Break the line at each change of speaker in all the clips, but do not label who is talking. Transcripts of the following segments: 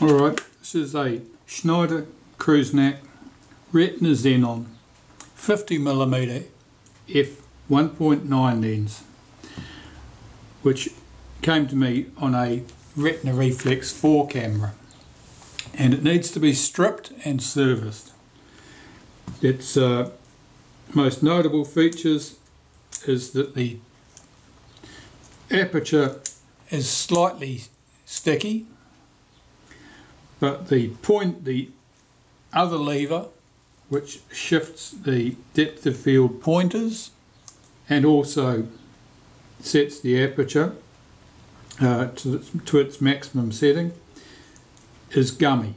Alright, this is a Schneider Kreuznach Retina Xenon 50mm f 1.9 lens which came to me on a Retina Reflex 4 camera and it needs to be stripped and serviced. Its uh, most notable features is that the aperture is slightly sticky but the point, the other lever, which shifts the depth of field pointers and also sets the aperture uh, to, to its maximum setting, is gummy.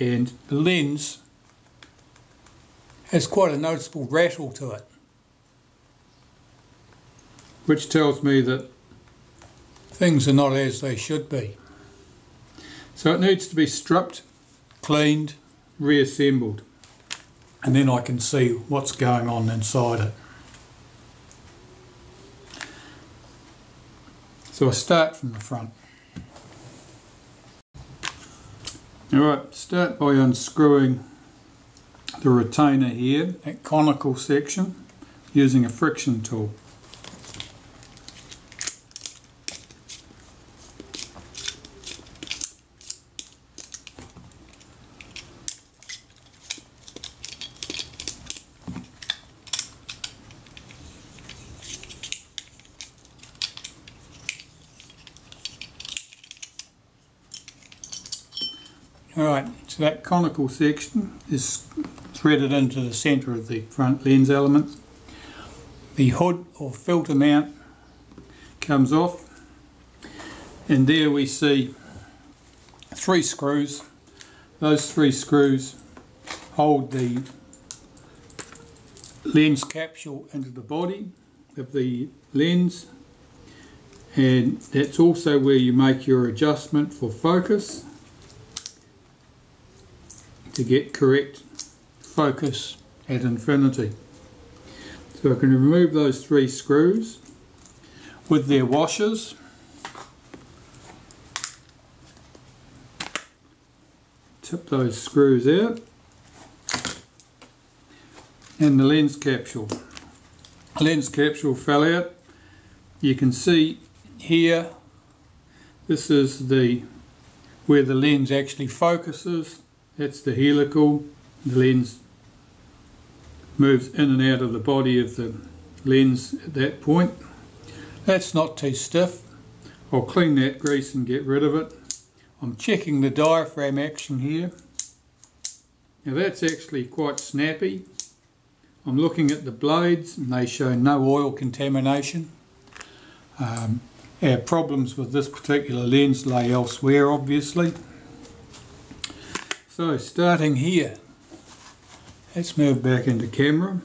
And the lens has quite a noticeable rattle to it, which tells me that things are not as they should be. So it needs to be stripped, cleaned, reassembled and then I can see what's going on inside it. So I start from the front. Alright, start by unscrewing the retainer here, that conical section, using a friction tool. Alright, so that conical section is threaded into the centre of the front lens elements. The hood or filter mount comes off and there we see three screws. Those three screws hold the lens capsule into the body of the lens and that's also where you make your adjustment for focus to get correct focus at infinity. So I can remove those three screws with their washers. Tip those screws out and the lens capsule. lens capsule fell out. You can see here this is the where the lens actually focuses that's the helical. The lens moves in and out of the body of the lens at that point. That's not too stiff. I'll clean that grease and get rid of it. I'm checking the diaphragm action here. Now that's actually quite snappy. I'm looking at the blades and they show no oil contamination. Um, our problems with this particular lens lay elsewhere obviously. So starting here, let's move back into camera.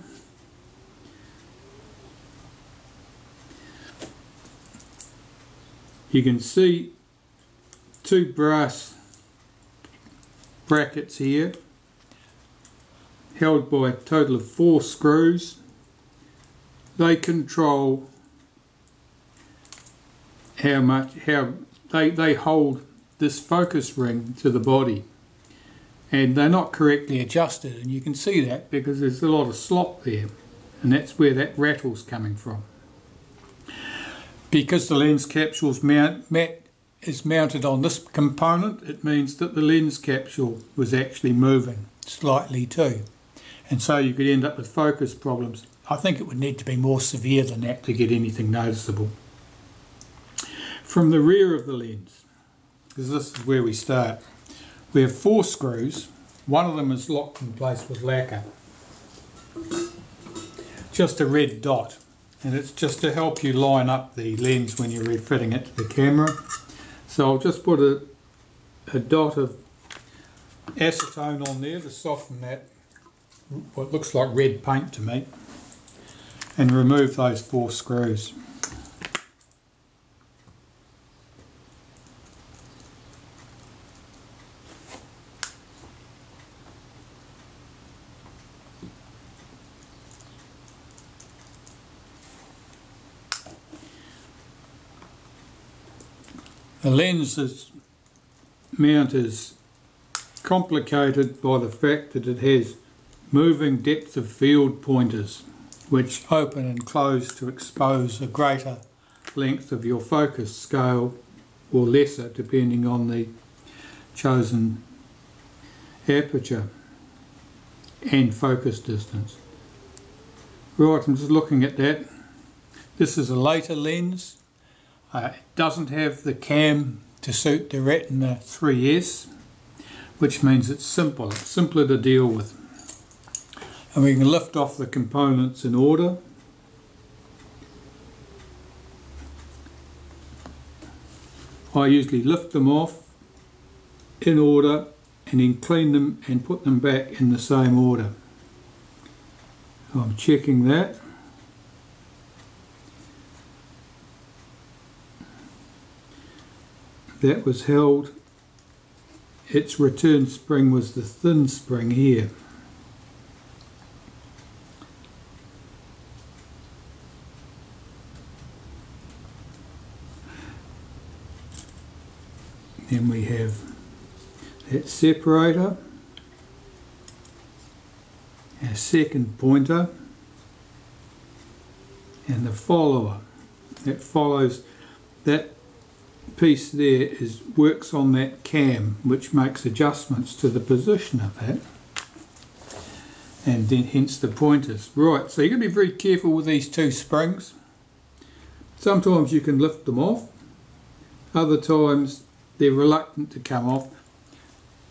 You can see two brass brackets here held by a total of four screws. They control how much, how they, they hold this focus ring to the body and they're not correctly adjusted and you can see that because there's a lot of slop there and that's where that rattle's coming from. Because the lens capsule's mount, is mounted on this component it means that the lens capsule was actually moving slightly too and so you could end up with focus problems. I think it would need to be more severe than that to get anything noticeable. From the rear of the lens, because this is where we start, we have four screws. One of them is locked in place with lacquer. Just a red dot. And it's just to help you line up the lens when you're refitting it to the camera. So I'll just put a, a dot of acetone on there to soften that, what looks like red paint to me, and remove those four screws. The lens is mount is complicated by the fact that it has moving depth of field pointers which open and close to expose a greater length of your focus scale or lesser depending on the chosen aperture and focus distance. Right, I'm just looking at that. This is a later lens. Uh, it doesn't have the cam to suit the Retina 3S, which means it's simple. Simpler to deal with. And we can lift off the components in order. I usually lift them off in order and then clean them and put them back in the same order. I'm checking that. That was held, its return spring was the thin spring here. Then we have that separator, our second pointer, and the follower that follows that piece there is works on that cam which makes adjustments to the position of that and then hence the pointers. Right, so you've got to be very careful with these two springs. Sometimes you can lift them off, other times they're reluctant to come off.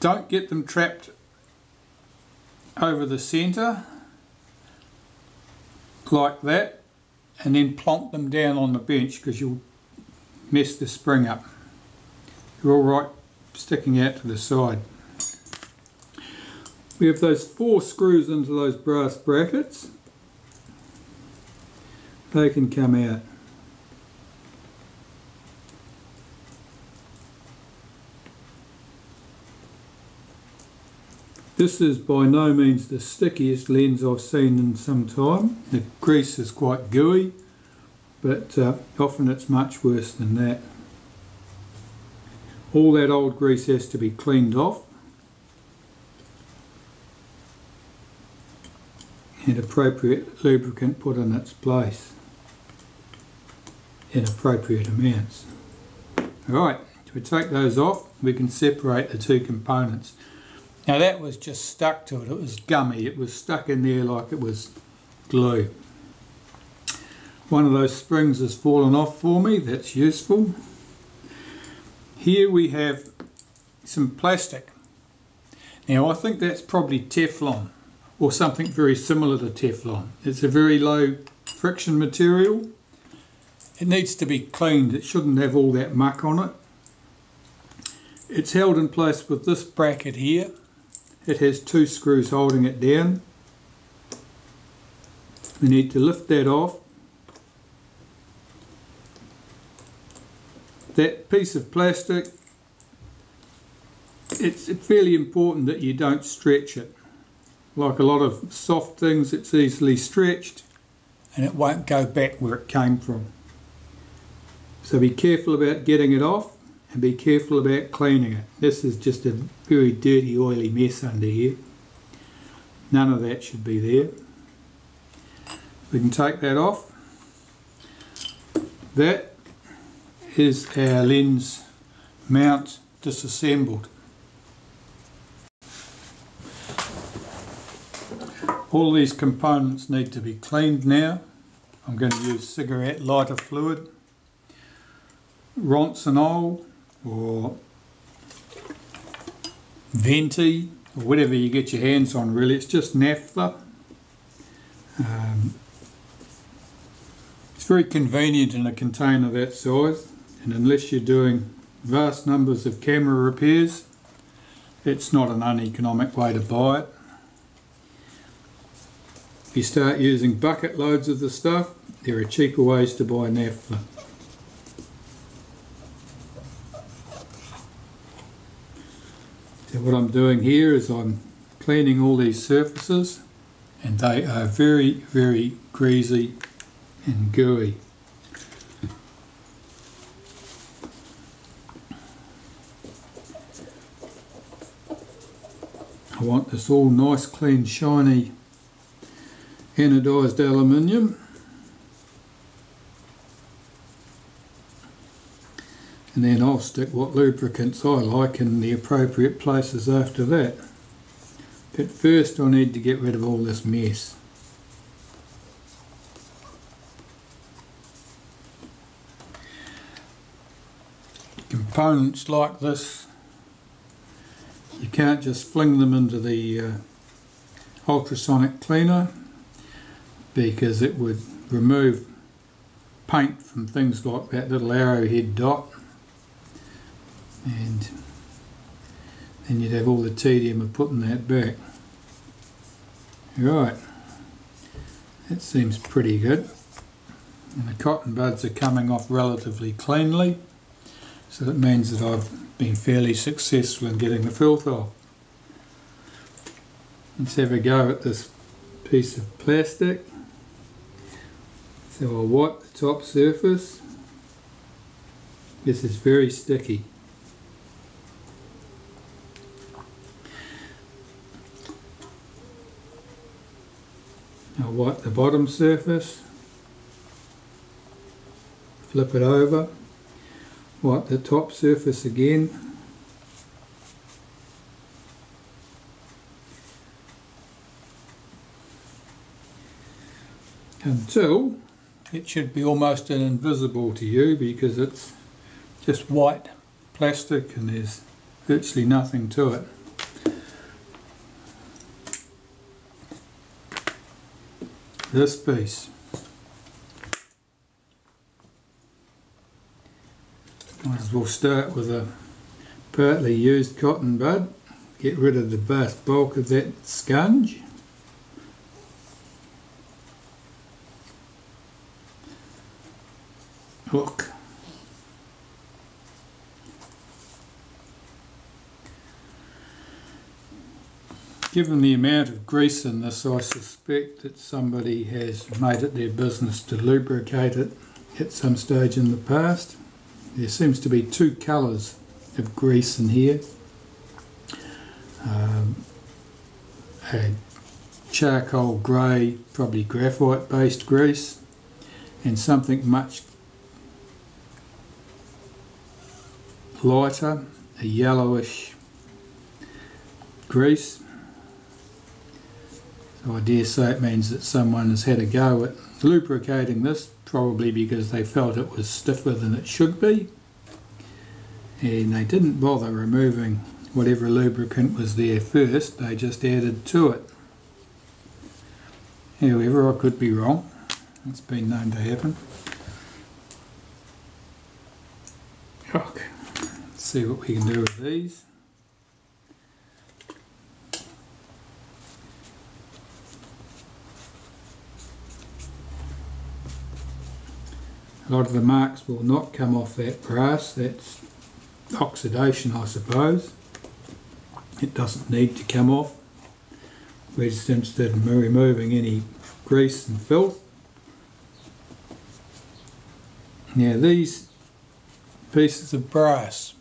Don't get them trapped over the centre like that and then plonk them down on the bench because you'll mess the spring up. They're all right sticking out to the side. We have those four screws into those brass brackets. They can come out. This is by no means the stickiest lens I've seen in some time. The grease is quite gooey, but uh, often it's much worse than that. All that old grease has to be cleaned off and appropriate lubricant put in its place in appropriate amounts. Alright, to take those off we can separate the two components. Now that was just stuck to it, it was gummy, it was stuck in there like it was glue. One of those springs has fallen off for me, that's useful. Here we have some plastic. Now I think that's probably Teflon or something very similar to Teflon. It's a very low friction material. It needs to be cleaned, it shouldn't have all that muck on it. It's held in place with this bracket here it has two screws holding it down. We need to lift that off. That piece of plastic, it's fairly important that you don't stretch it. Like a lot of soft things, it's easily stretched and it won't go back where it came from. So be careful about getting it off and be careful about cleaning it. This is just a very dirty oily mess under here. None of that should be there. We can take that off. That is our lens mount disassembled. All these components need to be cleaned now. I'm going to use cigarette lighter fluid, Ronsonol or venti or whatever you get your hands on really it's just naphtha um, it's very convenient in a container that size and unless you're doing vast numbers of camera repairs it's not an uneconomic way to buy it if you start using bucket loads of the stuff there are cheaper ways to buy naphtha So what I'm doing here is I'm cleaning all these surfaces and they are very, very greasy and gooey. I want this all nice clean shiny anodised aluminium and then I'll stick what lubricants I like in the appropriate places after that. But first I need to get rid of all this mess. Components like this, you can't just fling them into the uh, ultrasonic cleaner because it would remove paint from things like that little arrowhead dot and then you'd have all the tedium of putting that back. Right, that seems pretty good. And the cotton buds are coming off relatively cleanly, so that means that I've been fairly successful in getting the filth off. Let's have a go at this piece of plastic. So I'll wipe the top surface. This is very sticky. I'll wipe the bottom surface, flip it over, wipe the top surface again, until it should be almost invisible to you because it's just white plastic and there's virtually nothing to it. this piece. Might as well start with a partly used cotton bud, get rid of the vast bulk of that scunge. Hook. Given the amount of grease in this, I suspect that somebody has made it their business to lubricate it at some stage in the past. There seems to be two colours of grease in here. Um, a charcoal grey, probably graphite based grease, and something much lighter, a yellowish grease. So I dare say it means that someone has had a go at lubricating this, probably because they felt it was stiffer than it should be. And they didn't bother removing whatever lubricant was there first, they just added to it. However, I could be wrong. It's been known to happen. Okay, let's see what we can do with these. A lot of the marks will not come off that brass, that's oxidation I suppose. It doesn't need to come off. We're just interested in removing any grease and filth. Now these pieces of brass,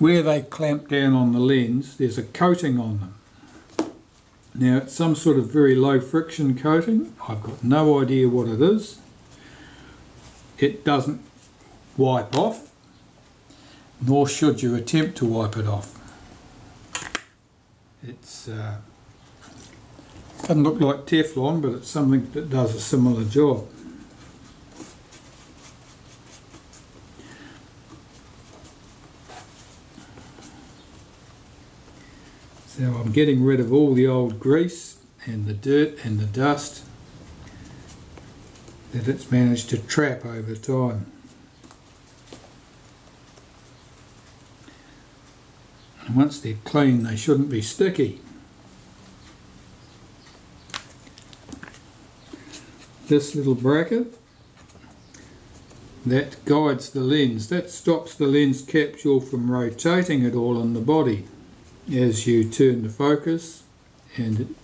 where they clamp down on the lens, there's a coating on them. Now it's some sort of very low friction coating. I've got no idea what it is it doesn't wipe off, nor should you attempt to wipe it off. It's uh, doesn't look like Teflon, but it's something that does a similar job. So I'm getting rid of all the old grease and the dirt and the dust that it's managed to trap over time. And once they're clean they shouldn't be sticky. This little bracket that guides the lens, that stops the lens capsule from rotating at all on the body as you turn the focus and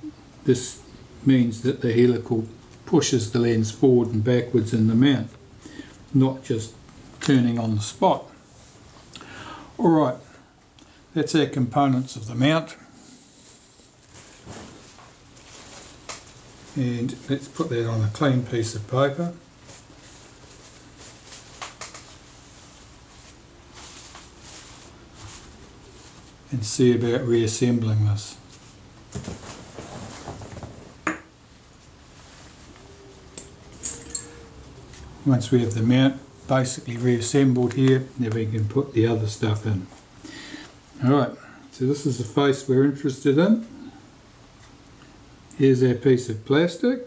this means that the helical pushes the lens forward and backwards in the mount, not just turning on the spot. Alright, that's our components of the mount. And let's put that on a clean piece of paper. And see about reassembling this. Once we have the mount basically reassembled here, then we can put the other stuff in. Alright, so this is the face we're interested in. Here's our piece of plastic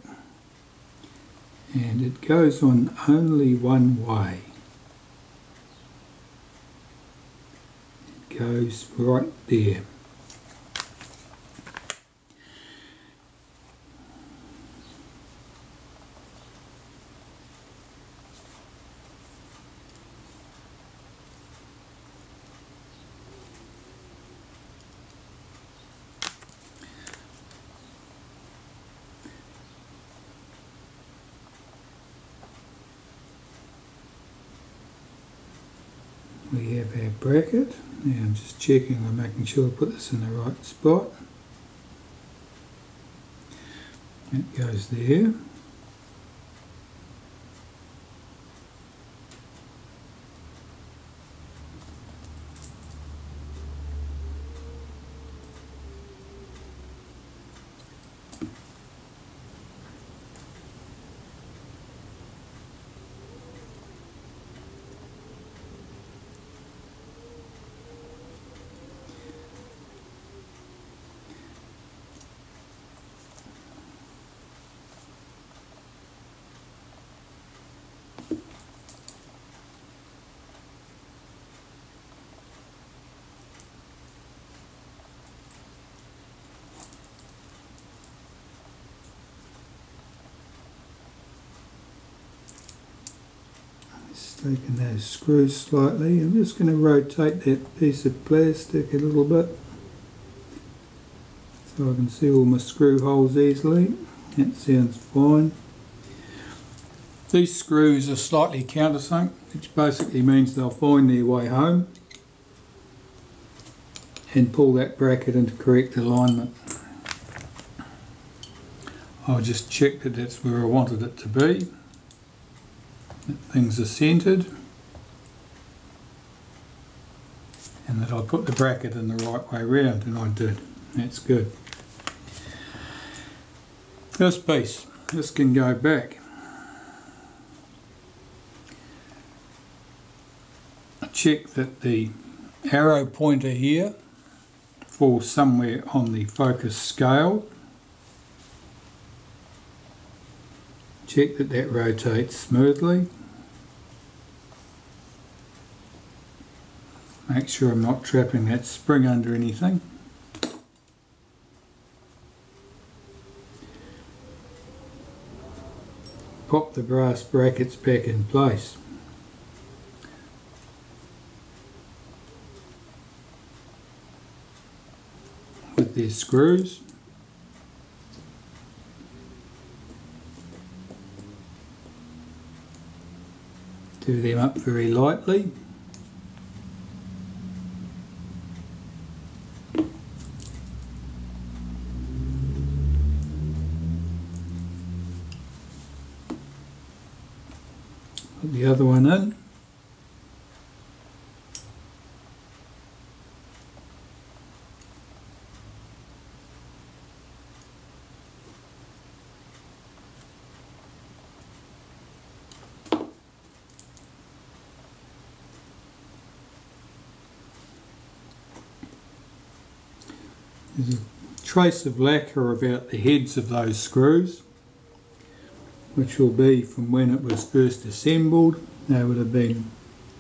and it goes on only one way. It goes right there. we have our bracket. I'm checking and making sure I put this in the right spot. It goes there. Just taking those screws slightly. I'm just going to rotate that piece of plastic a little bit so I can see all my screw holes easily. That sounds fine. These screws are slightly countersunk, which basically means they'll find their way home and pull that bracket into correct alignment. I'll just check that that's where I wanted it to be things are centered and that I put the bracket in the right way round and I did. That's good. This piece, this can go back. Check that the arrow pointer here falls somewhere on the focus scale Check that that rotates smoothly. Make sure I'm not trapping that spring under anything. Pop the brass brackets back in place. With their screws. Do them up very lightly. Put the other one in. There's a trace of lacquer about the heads of those screws, which will be from when it was first assembled. There would have been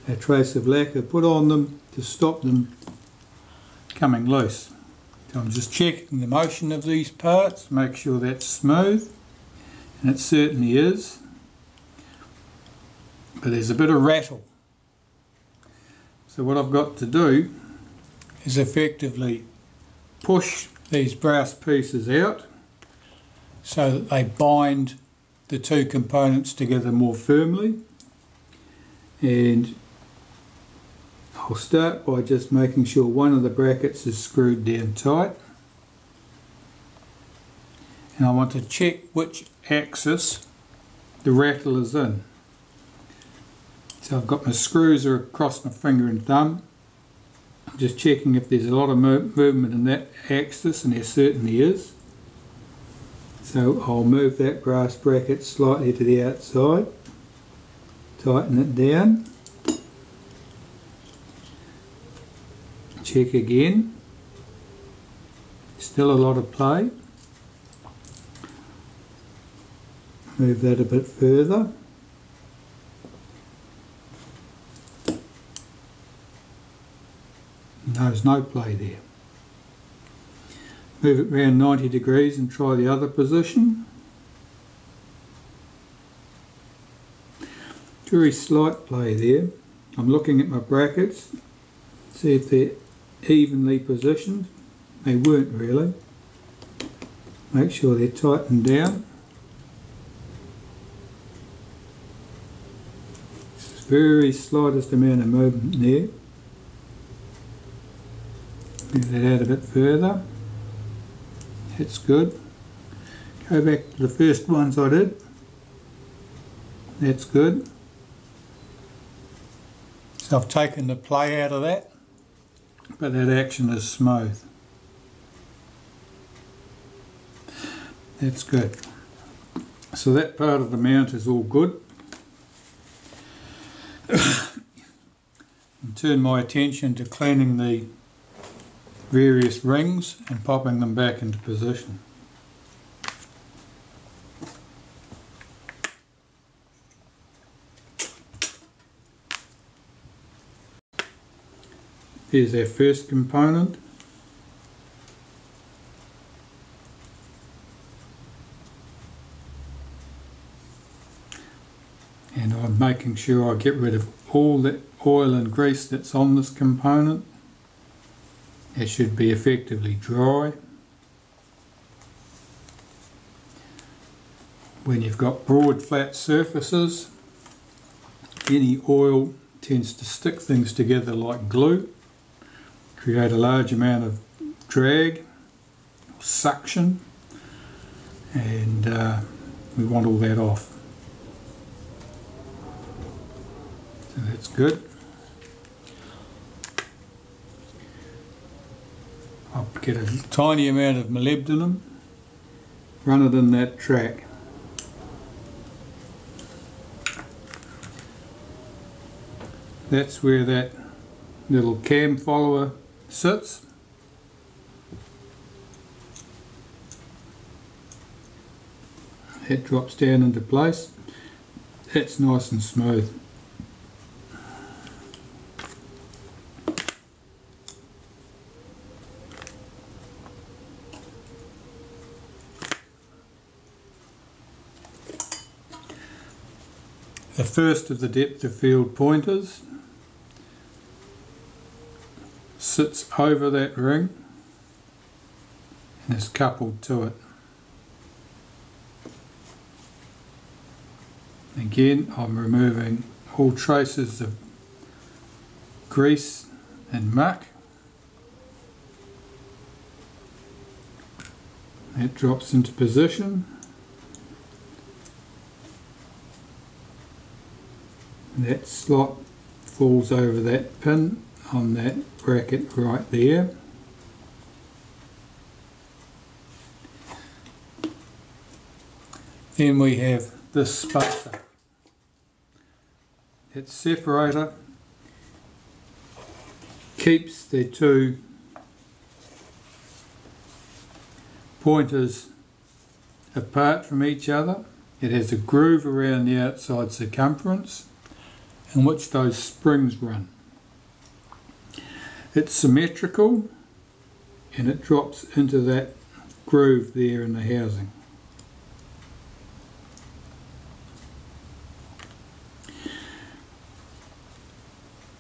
a trace of lacquer put on them to stop them coming loose. So I'm just checking the motion of these parts, make sure that's smooth, and it certainly is. But there's a bit of rattle. So what I've got to do is effectively push these brass pieces out so that they bind the two components together more firmly and I'll start by just making sure one of the brackets is screwed down tight and I want to check which axis the rattle is in. So I've got my screws across my finger and thumb. Just checking if there's a lot of movement in that axis and there certainly is. So I'll move that brass bracket slightly to the outside, tighten it down, check again, still a lot of play. Move that a bit further. No, play there. Move it around 90 degrees and try the other position. Very slight play there. I'm looking at my brackets, see if they're evenly positioned. They weren't really. Make sure they're tightened down. very slightest amount of movement there. That out a bit further. That's good. Go back to the first ones I did. That's good. So I've taken the play out of that, but that action is smooth. That's good. So that part of the mount is all good. turn my attention to cleaning the various rings and popping them back into position. Here's our first component. and I'm making sure I get rid of all the oil and grease that's on this component. It should be effectively dry. When you've got broad flat surfaces, any oil tends to stick things together like glue, create a large amount of drag, suction, and uh, we want all that off. So that's good. I'll get a tiny amount of molybdenum, run it in that track. That's where that little cam follower sits. It drops down into place. That's nice and smooth. The first of the depth of field pointers sits over that ring and is coupled to it. Again I'm removing all traces of grease and muck. It drops into position that slot falls over that pin on that bracket right there. Then we have this spacer. Its separator keeps the two pointers apart from each other. It has a groove around the outside circumference in which those springs run. It's symmetrical and it drops into that groove there in the housing.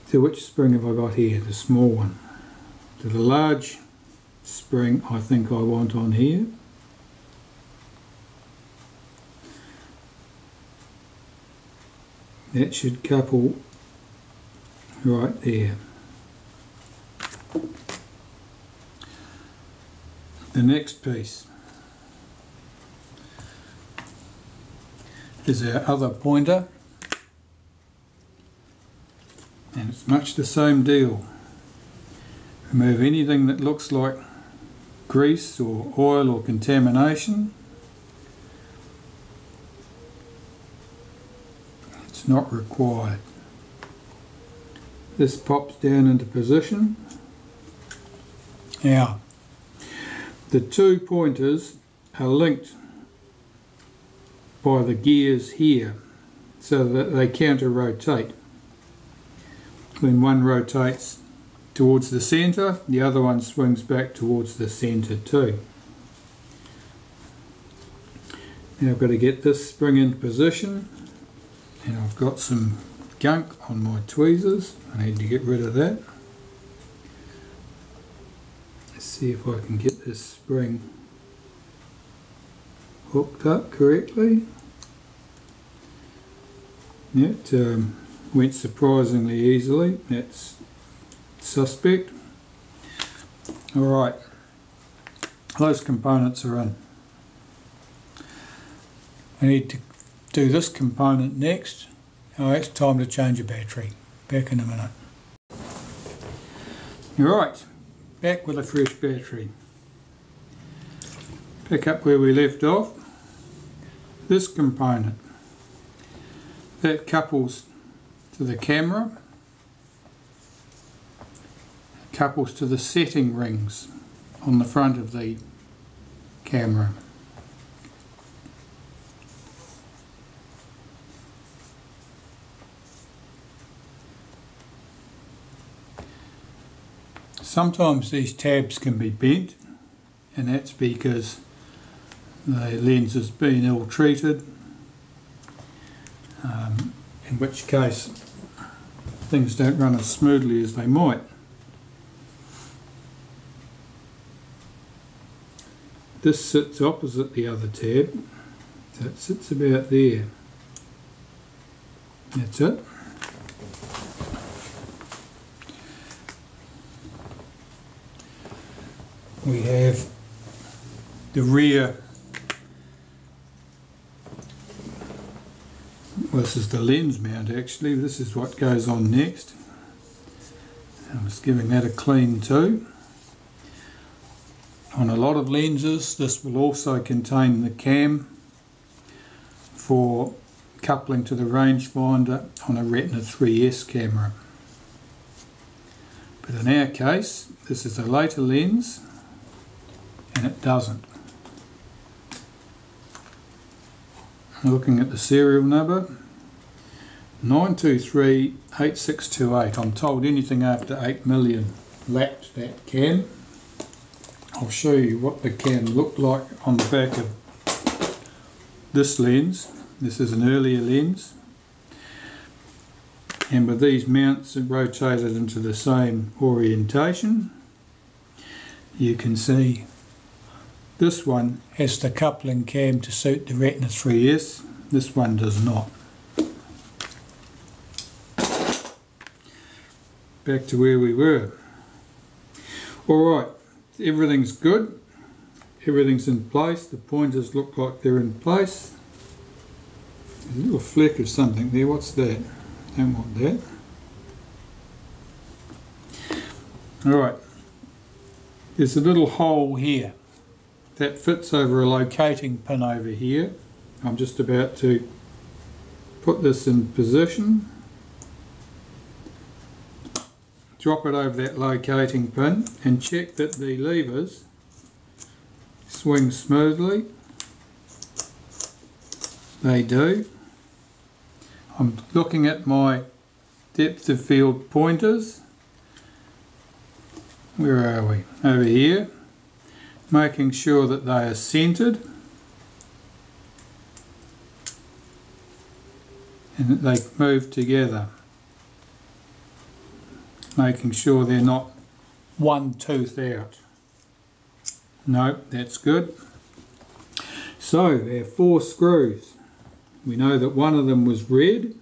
So which spring have I got here? The small one. So the large spring I think I want on here. That should couple right there The next piece is our other pointer and it's much the same deal. Remove anything that looks like grease or oil or contamination. Not required. This pops down into position. Now, the two pointers are linked by the gears here so that they counter rotate. When one rotates towards the centre, the other one swings back towards the centre too. Now I've got to get this spring into position and I've got some gunk on my tweezers. I need to get rid of that. Let's see if I can get this spring hooked up correctly. It um, went surprisingly easily. That's suspect. Alright, those components are in. I need to do this component next. Oh, it's time to change a battery. Back in a minute. Alright, back with a fresh battery. Pick up where we left off. This component that couples to the camera couples to the setting rings on the front of the camera. Sometimes these tabs can be bent and that's because the lens has been ill treated um, in which case things don't run as smoothly as they might. This sits opposite the other tab, so it sits about there. That's it. We have the rear this is the lens mount actually. This is what goes on next. I'm just giving that a clean too on a lot of lenses this will also contain the cam for coupling to the rangefinder on a Retina 3S camera. But in our case this is a later lens and it doesn't. Looking at the serial number 9238628. I'm told anything after 8 million lapped that cam. I'll show you what the cam looked like on the back of this lens. This is an earlier lens. And with these mounts it rotated into the same orientation, you can see this one has the coupling cam to suit the Retina 3S. This one does not. Back to where we were. Alright, everything's good. Everything's in place. The pointers look like they're in place. A little fleck of something there. What's that? Don't want that alright there's a little hole here that fits over a locating pin over here I'm just about to put this in position drop it over that locating pin and check that the levers swing smoothly. They do. I'm looking at my depth of field pointers. Where are we? Over here. Making sure that they are centered and that they move together making sure they're not one tooth out. No, that's good. So, our four screws. We know that one of them was red.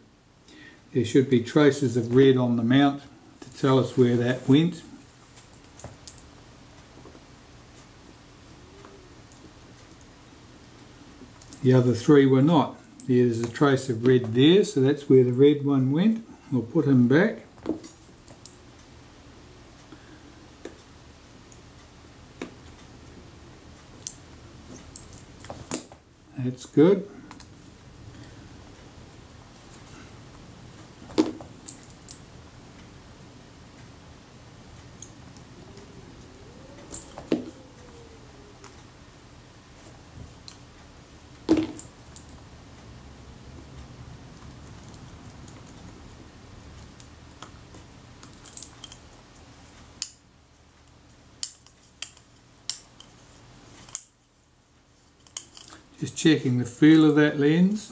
There should be traces of red on the mount to tell us where that went. The other three were not. There's a trace of red there, so that's where the red one went. We'll put him back. That's good. Checking the feel of that lens.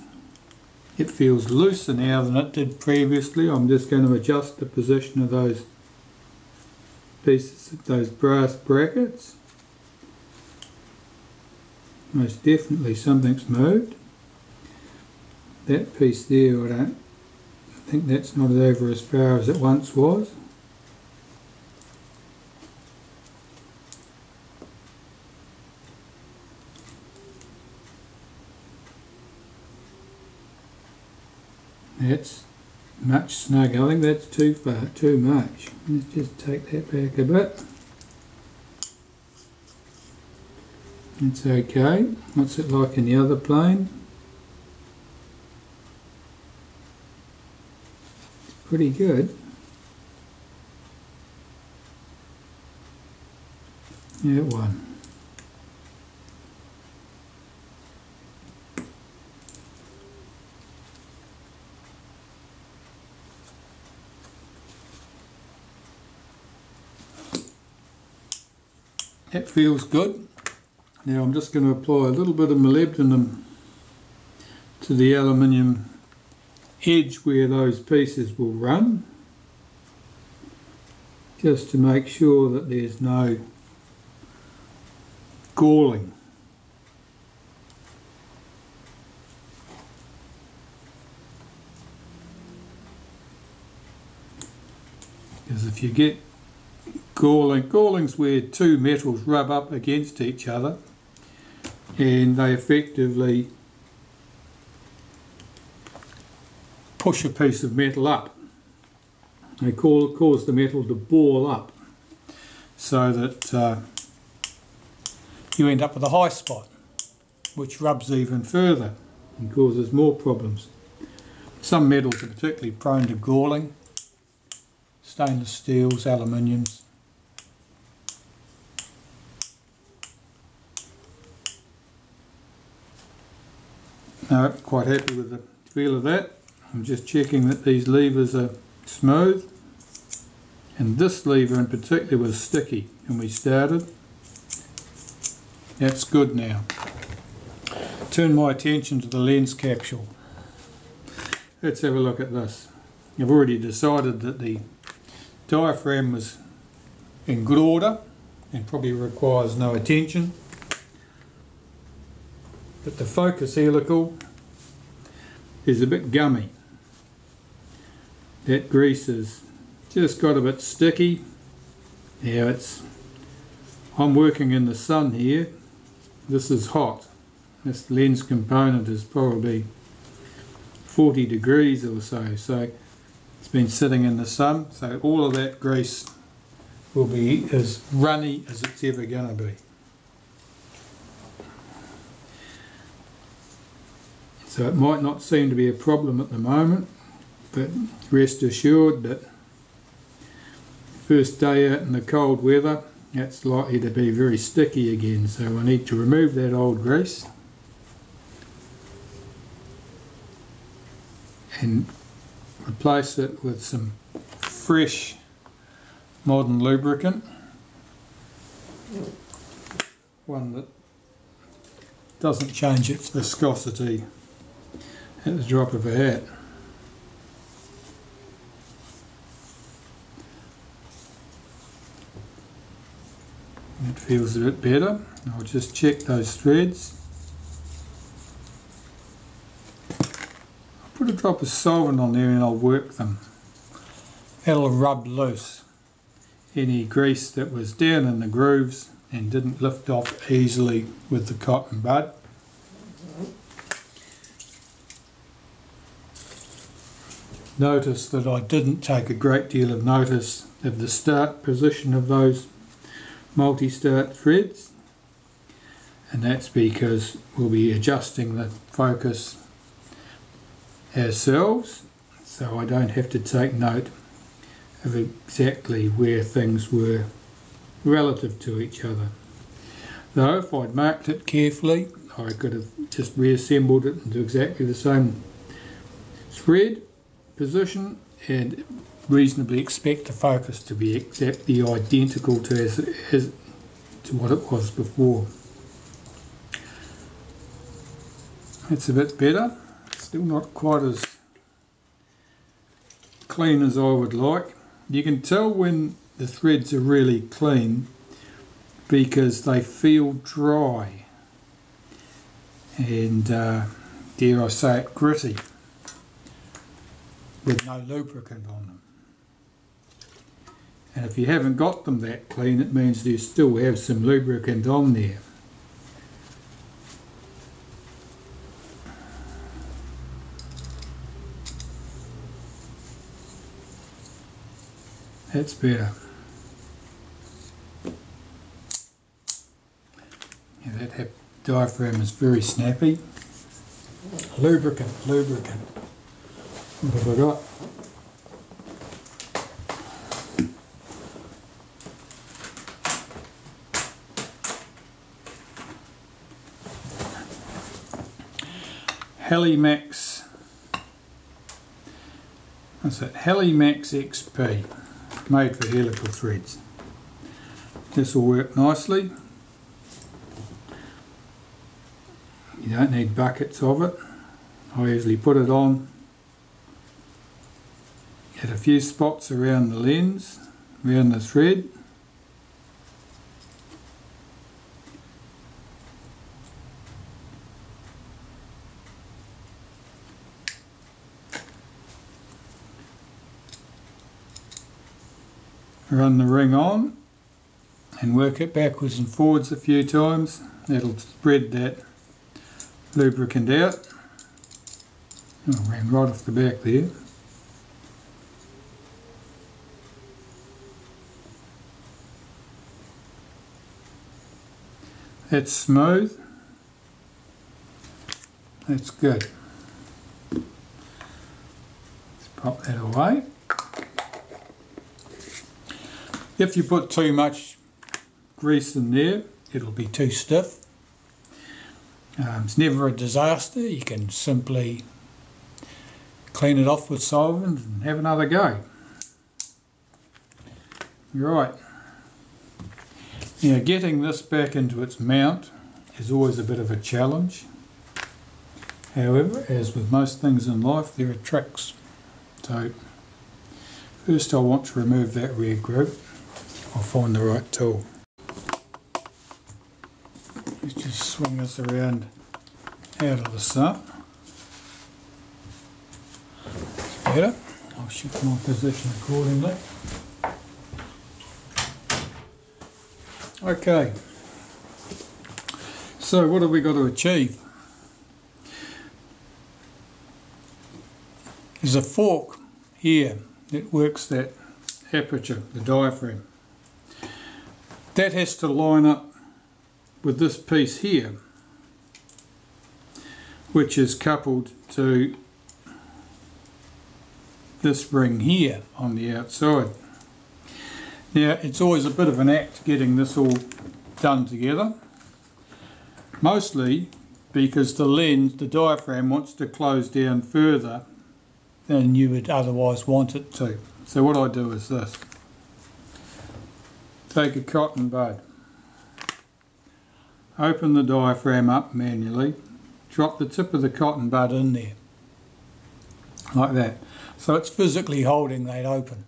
It feels looser now than it did previously. I'm just going to adjust the position of those pieces, those brass brackets. Most definitely something's moved. That piece there, I don't I think that's not over as far as it once was. That's much snug. I think that's too far, too much. Let's just take that back a bit. It's okay. What's it like in the other plane? It's pretty good. Yeah, one. Feels good. Now I'm just going to apply a little bit of molybdenum to the aluminium edge where those pieces will run just to make sure that there's no galling. Because if you get galling. Galling's where two metals rub up against each other and they effectively push a piece of metal up. They call, cause the metal to ball up so that uh, you end up with a high spot which rubs even further and causes more problems. Some metals are particularly prone to galling, stainless steels, aluminiums, No, quite happy with the feel of that. I'm just checking that these levers are smooth. And this lever in particular was sticky when we started. That's good now. Turn my attention to the lens capsule. Let's have a look at this. I've already decided that the diaphragm was in good order and probably requires no attention but the focus helical is a bit gummy. That grease has just got a bit sticky. Now it's, I'm working in the sun here. This is hot. This lens component is probably 40 degrees or so. So it's been sitting in the sun. So all of that grease will be as runny as it's ever going to be. So it might not seem to be a problem at the moment, but rest assured that first day out in the cold weather, that's likely to be very sticky again. So I need to remove that old grease and replace it with some fresh modern lubricant. One that doesn't change its viscosity at the drop of a hat. It feels a bit better. I'll just check those threads. I'll put a drop of solvent on there and I'll work them. That'll rub loose any grease that was down in the grooves and didn't lift off easily with the cotton bud. Notice that I didn't take a great deal of notice of the start position of those multi-start threads and that's because we'll be adjusting the focus ourselves so I don't have to take note of exactly where things were relative to each other. Though if I'd marked it carefully I could have just reassembled it into exactly the same thread position and reasonably expect the focus to be exactly identical to as, as to what it was before. It's a bit better, still not quite as clean as I would like. You can tell when the threads are really clean because they feel dry and uh, dare I say it gritty with no lubricant on them. And if you haven't got them that clean it means you still have some lubricant on there. That's better. Yeah, that diaphragm is very snappy. Lubricant, lubricant. What have I got? Helimax, XP made for helical threads. This will work nicely. You don't need buckets of it. I usually put it on few spots around the lens, around the thread. run the ring on and work it backwards and forwards a few times. That'll spread that lubricant out. Oh, ran right off the back there. That's smooth. That's good. Let's pop that away. If you put too much grease in there, it'll be too stiff. Um, it's never a disaster. You can simply clean it off with solvent and have another go. Right. Now getting this back into its mount is always a bit of a challenge. However, as with most things in life, there are tricks. So first I want to remove that rear grip. I'll find the right tool. Let's just swing this around out of the sun. It's better. I'll shift my position accordingly. Okay, so what have we got to achieve? There's a fork here that works that aperture, the diaphragm that has to line up with this piece here which is coupled to this ring here on the outside. Now it's always a bit of an act getting this all done together mostly because the lens, the diaphragm wants to close down further than you would otherwise want it to. So what I do is this. Take a cotton bud. Open the diaphragm up manually. Drop the tip of the cotton bud in there. Like that. So it's physically holding that open.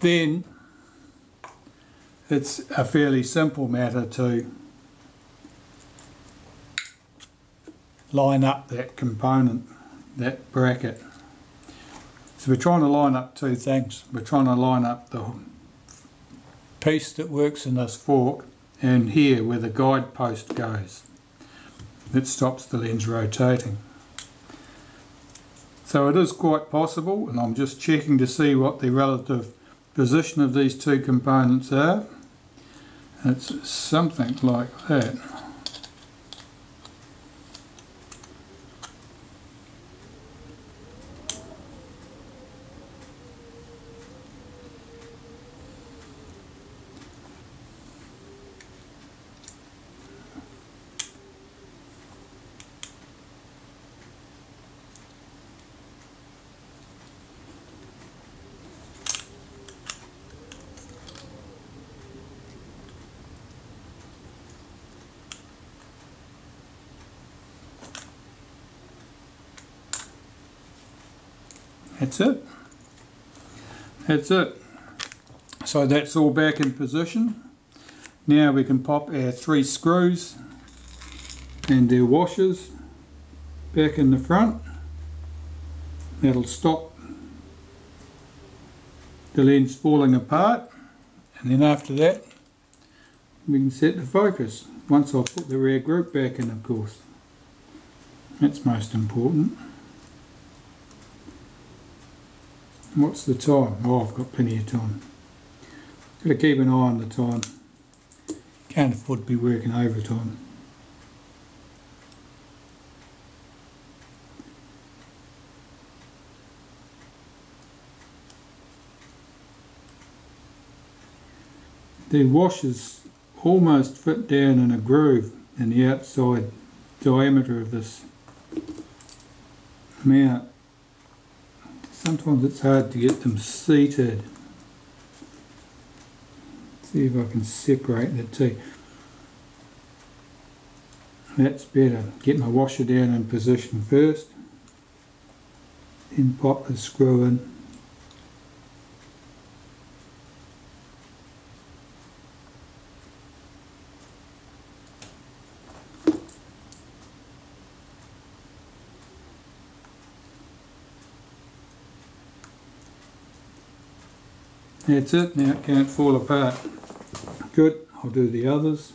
Then it's a fairly simple matter to line up that component, that bracket. So we're trying to line up two things. We're trying to line up the piece that works in this fork and here where the guide post goes. That stops the lens rotating. So it is quite possible, and I'm just checking to see what the relative position of these two components are. It's something like that. That's it. That's it. So that's all back in position. Now we can pop our three screws and their washers back in the front. That'll stop the lens falling apart and then after that we can set the focus once I've put the rear group back in of course. That's most important. What's the time? Oh, I've got plenty of time. Got to keep an eye on the time. Can't afford to be working overtime. The washers almost fit down in a groove in the outside diameter of this mount sometimes it's hard to get them seated. See if I can separate the two. That's better. Get my washer down in position first, then pop the screw in. That's it, now it can't fall apart. Good, I'll do the others.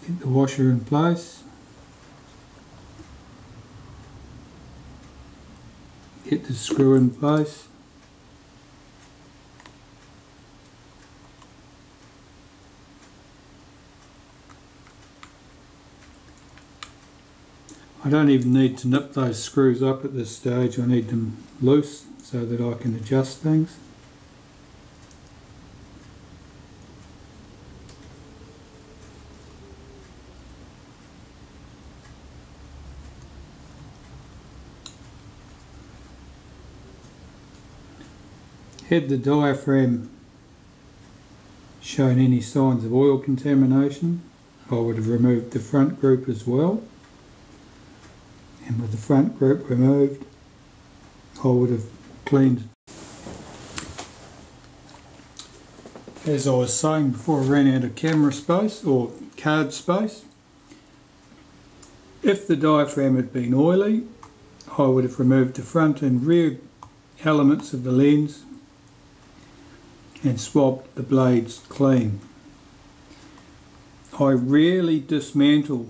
Get the washer in place. Get the screw in place. I don't even need to nip those screws up at this stage, I need them loose so that I can adjust things. Had the diaphragm shown any signs of oil contamination, I would have removed the front group as well and with the front group removed I would have cleaned as I was saying before I ran out of camera space or card space if the diaphragm had been oily I would have removed the front and rear elements of the lens and swabbed the blades clean. I rarely dismantle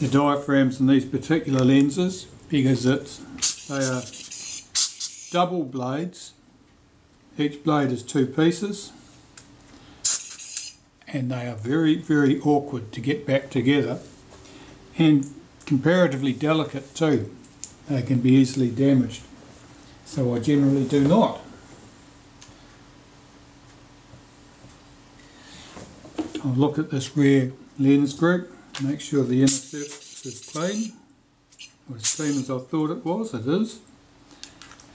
the diaphragms in these particular lenses because it's they are double blades. Each blade is two pieces. And they are very very awkward to get back together. And comparatively delicate too. They can be easily damaged. So I generally do not. I'll look at this rear lens group Make sure the inner surface is clean, or as clean as I thought it was, it is.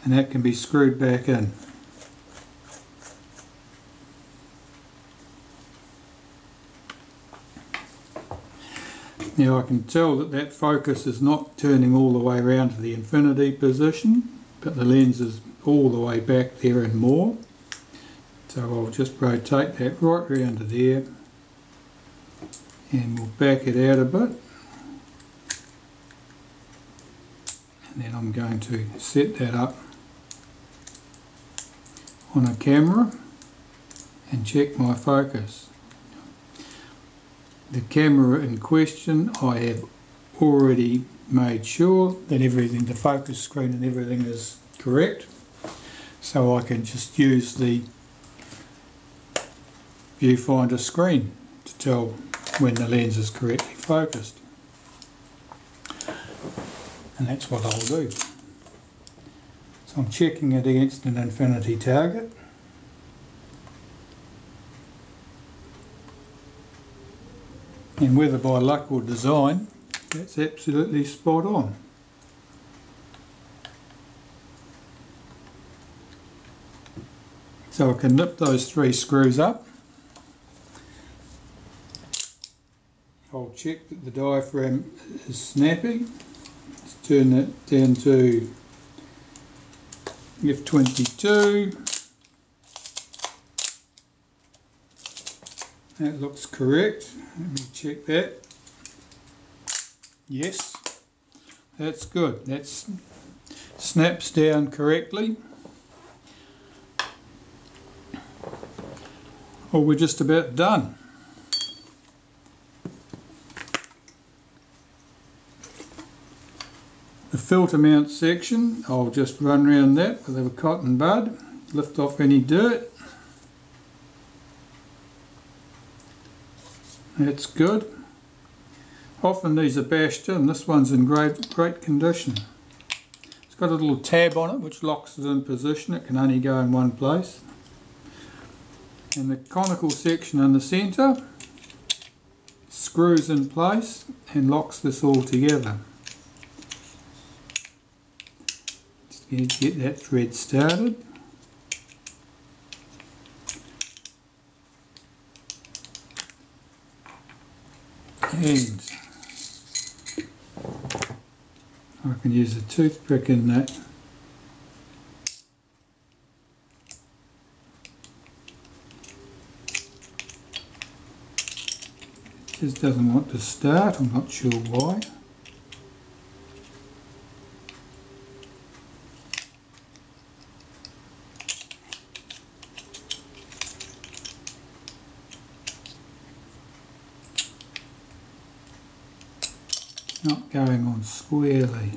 And that can be screwed back in. Now I can tell that that focus is not turning all the way around to the infinity position, but the lens is all the way back there and more. So I'll just rotate that right around to there and we'll back it out a bit and then I'm going to set that up on a camera and check my focus. The camera in question I have already made sure that everything, the focus screen and everything is correct so I can just use the viewfinder screen to tell when the lens is correctly focused and that's what I'll do. So I'm checking it against an infinity target and whether by luck or design that's absolutely spot on. So I can nip those three screws up. Check that the diaphragm is snapping. Let's turn it down to F22. That looks correct. Let me check that. Yes, that's good. That snaps down correctly. Well, we're just about done. Filter mount section, I'll just run around that with a cotton bud, lift off any dirt. That's good. Often these are bashed in, this one's in great, great condition. It's got a little tab on it which locks it in position, it can only go in one place. And the conical section in the centre screws in place and locks this all together. Just get that thread started. And I can use a toothpick in that. It just doesn't want to start, I'm not sure why. not going on squarely.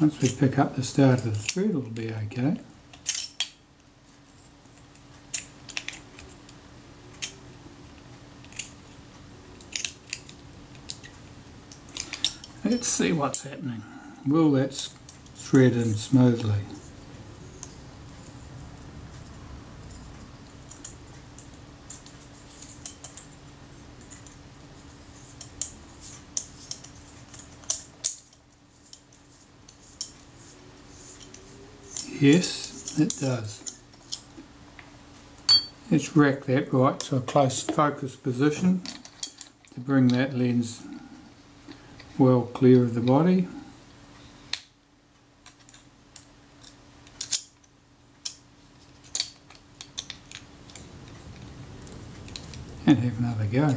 Once we pick up the start of the thread it'll be okay. Let's see what's happening. Will that thread in smoothly? Yes, it does. Let's rack that right to a close focus position to bring that lens well clear of the body. And have another go.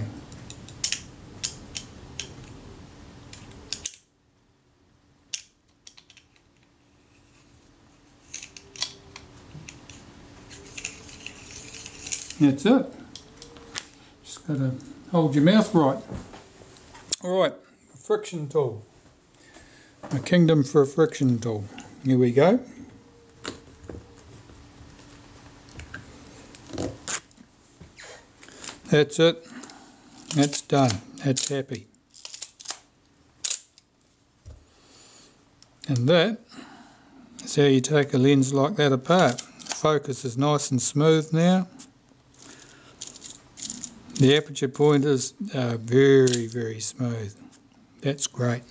That's it. Just got to hold your mouth right. Alright, a friction tool. A kingdom for a friction tool. Here we go. That's it. That's done. That's happy. And that is how you take a lens like that apart. Focus is nice and smooth now. The aperture pointers are uh, very, very smooth. That's great.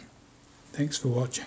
Thanks for watching.